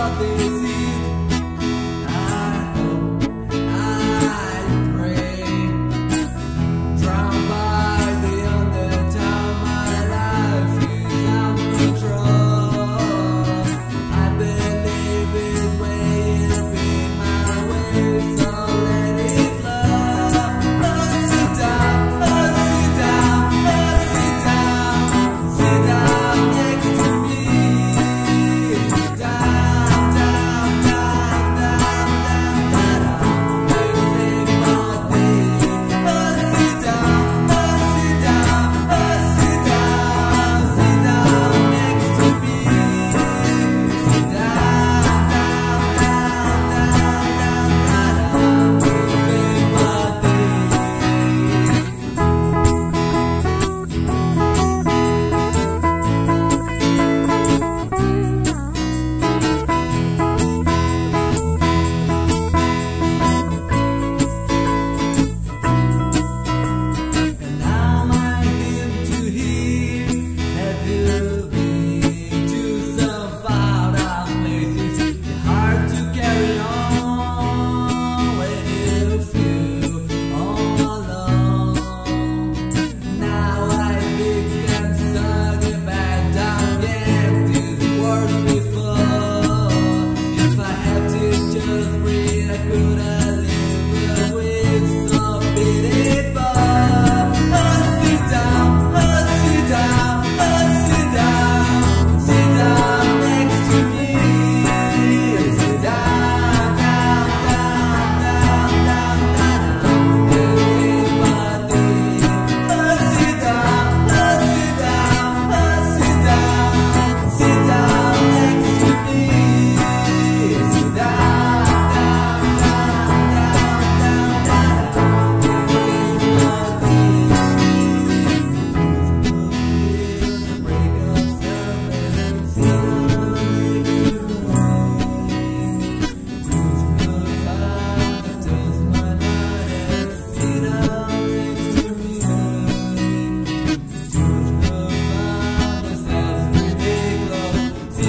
nothing good at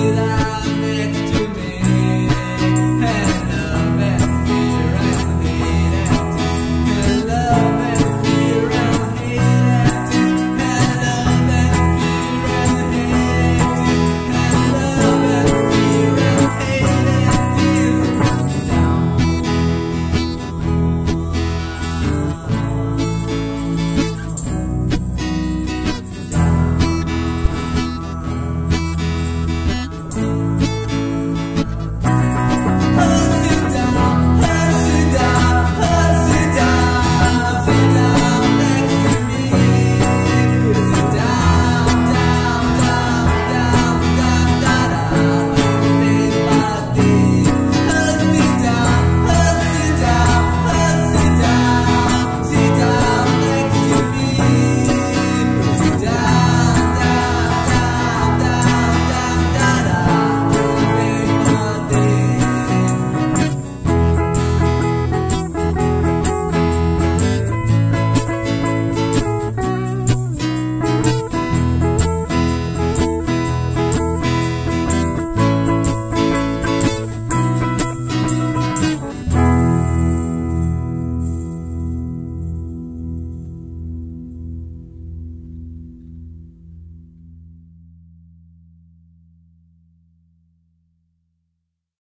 ciudad.